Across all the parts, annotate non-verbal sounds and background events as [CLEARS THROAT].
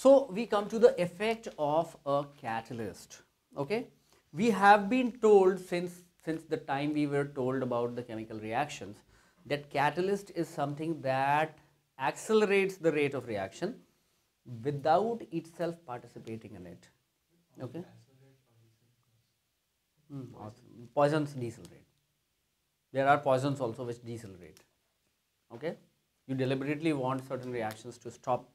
So we come to the effect of a catalyst. Okay, we have been told since since the time we were told about the chemical reactions that catalyst is something that accelerates the rate of reaction without itself participating in it. Okay. Hmm, awesome. Poisons decelerate. There are poisons also which decelerate. Okay. You deliberately want certain reactions to stop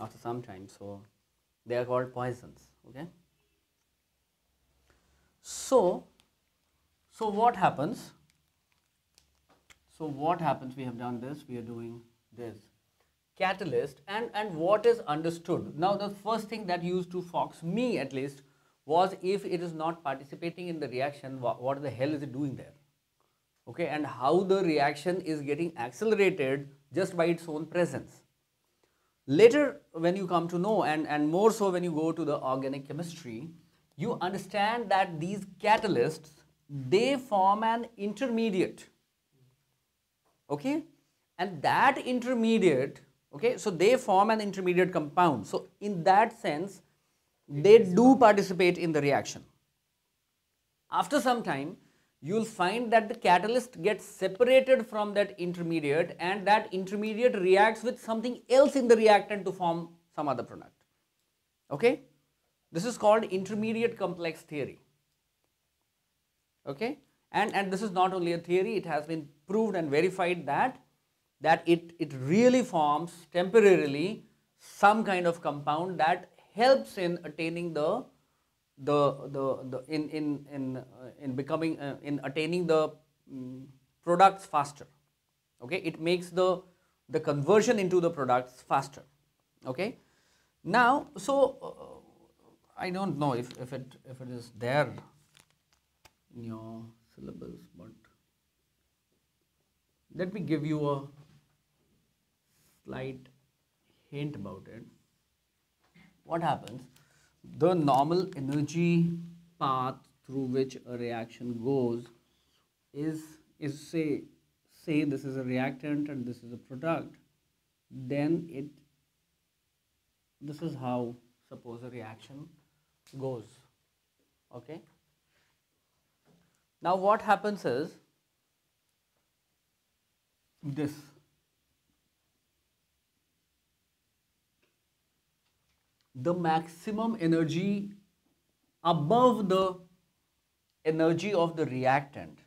after some time. So they are called poisons. Okay. So, so what happens? So what happens? We have done this. We are doing this catalyst, and and what is understood now? The first thing that used to fox me at least was if it is not participating in the reaction, what, what the hell is it doing there? Okay, and how the reaction is getting accelerated just by its own presence. Later, when you come to know, and, and more so when you go to the organic chemistry, you understand that these catalysts, they form an intermediate. Okay? And that intermediate, okay, so they form an intermediate compound. So in that sense, they do participate in the reaction. After some time, you will find that the catalyst gets separated from that intermediate and that intermediate reacts with something else in the reactant to form some other product. Okay? This is called intermediate complex theory. Okay? And, and this is not only a theory, it has been proved and verified that, that it, it really forms temporarily some kind of compound that helps in attaining the the the, the in in in uh, in becoming uh, in attaining the um, products faster. Okay? It makes the the conversion into the products faster. Okay? Now so uh, i don't know if if it if it is there in your syllabus but let me give you a slight hint about it. What happens? The normal energy path through which a reaction goes is, is say, say this is a reactant and this is a product, then it, this is how suppose a reaction goes, okay? Now what happens is, this the maximum energy above the energy of the reactant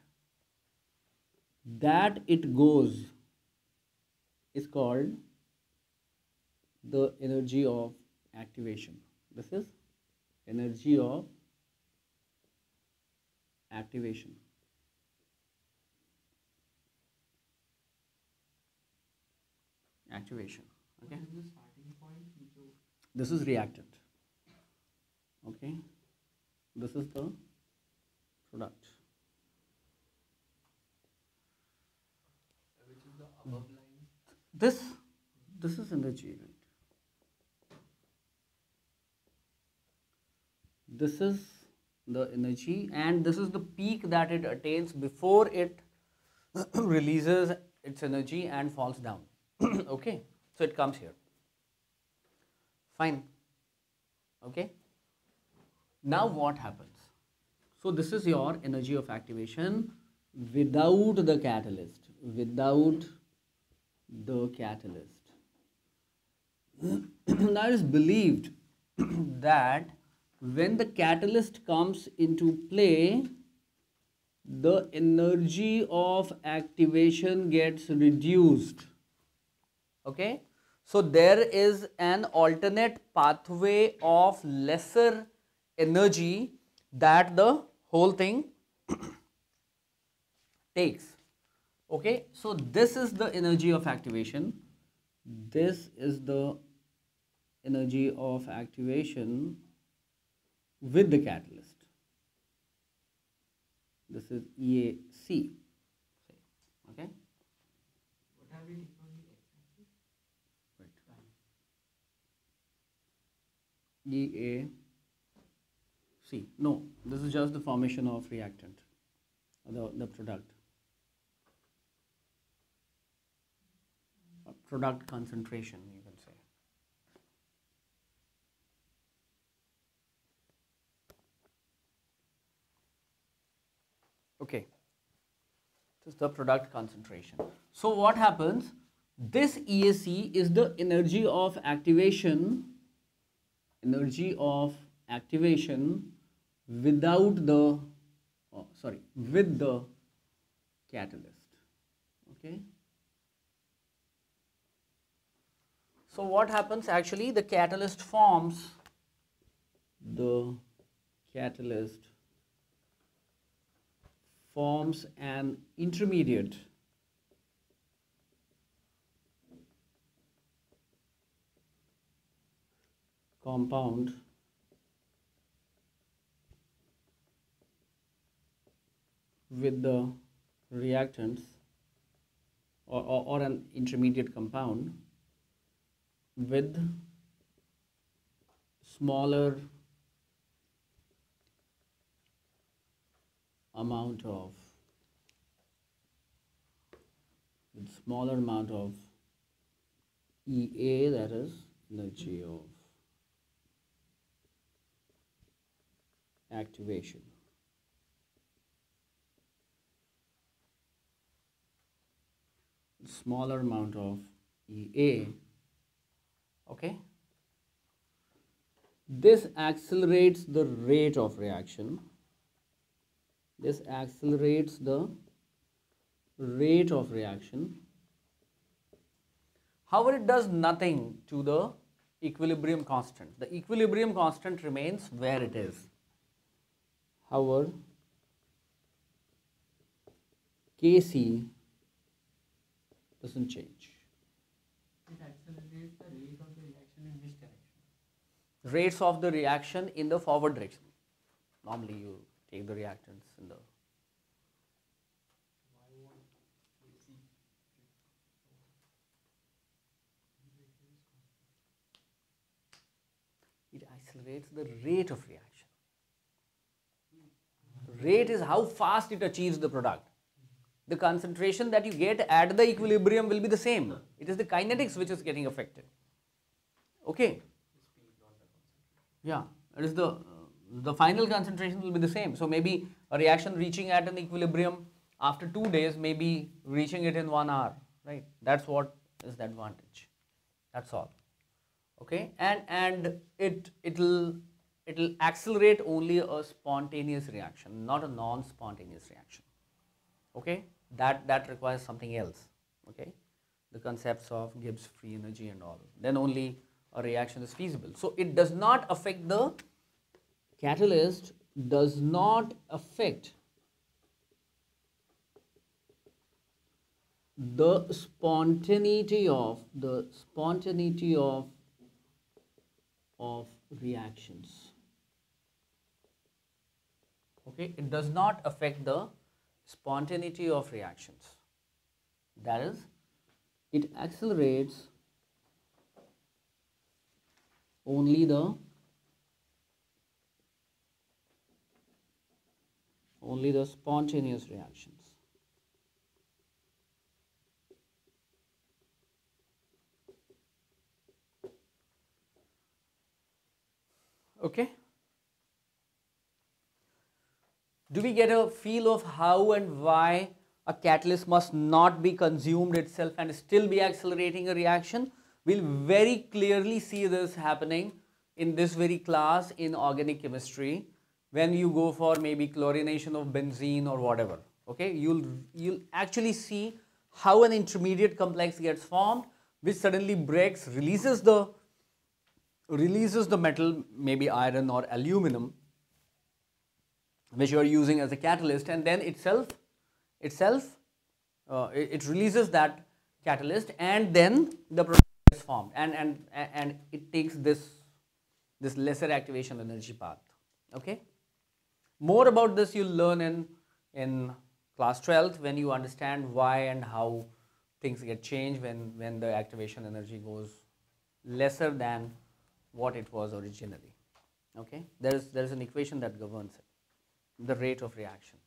that it goes is called the energy of activation. This is energy of activation. Activation. Okay this is reactant. Okay? This is the product. Which is the above hmm. line. This this is energy right? This is the energy and this is the peak that it attains before it [CLEARS THROAT] releases its energy and falls down. [CLEARS THROAT] Okay? So it comes here Fine. Okay. Now what happens? So this is your energy of activation without the catalyst, without the catalyst. [CLEARS THROAT] now it is believed [CLEARS THROAT] that when the catalyst comes into play, the energy of activation gets reduced. Okay? So there is an alternate pathway of lesser energy that the whole thing [CLEARS THROAT] takes. Okay, so this is the energy of activation. This is the energy of activation with the catalyst. This is EAC. Okay. EAC. No, this is just the formation of reactant, uh, the, the product. Uh, product concentration, you can say. Okay, this is the product concentration. So what happens? This EAC is the energy of activation energy of activation without the, oh, sorry, with the catalyst. Okay. So what happens actually the catalyst forms the catalyst forms an intermediate compound. With the reactants or, or, or an intermediate compound with smaller amount of with smaller amount of EA that is energy of activation. Smaller amount of EA okay? This accelerates the rate of reaction. This accelerates the rate of reaction. However it does nothing to the equilibrium constant. The equilibrium constant remains where it is however kc doesn't change It accelerates the rate of the reaction in which direction? rates of the reaction in the forward direction. Normally you take the reactants in the it accelerates the rate of reaction. Rate is how fast it achieves the product. The concentration that you get at the equilibrium will be the same. It is the kinetics which is getting affected. Okay. Yeah, it is the uh, the final concentration will be the same. So maybe a reaction reaching at an equilibrium after two days, maybe reaching it in one hour, right? That's what is the advantage. That's all. Okay, and and it it'll it'll accelerate only a spontaneous reaction, not a non-spontaneous reaction. Okay, that that requires something else. Okay, the concepts of Gibbs free energy and all. Then only a reaction is feasible. So it does not affect the catalyst does not affect the spontaneity of the spontaneity of of reactions okay? It does not affect the spontaneity of reactions. That is it accelerates only the only the spontaneous reactions. Okay do we get a feel of how and why a catalyst must not be consumed itself and still be accelerating a reaction? We'll very clearly see this happening in this very class in organic chemistry when you go for maybe chlorination of benzene or whatever okay? You'll you'll actually see how an intermediate complex gets formed which suddenly breaks releases the releases the metal maybe iron or aluminum which you are using as a catalyst and then itself itself uh, it, it releases that catalyst and then the product is formed and and and it takes this this lesser activation energy path okay? More about this you'll learn in in class 12 when you understand why and how things get changed when when the activation energy goes lesser than what it was originally okay? There is there is an equation that governs it the rate of reaction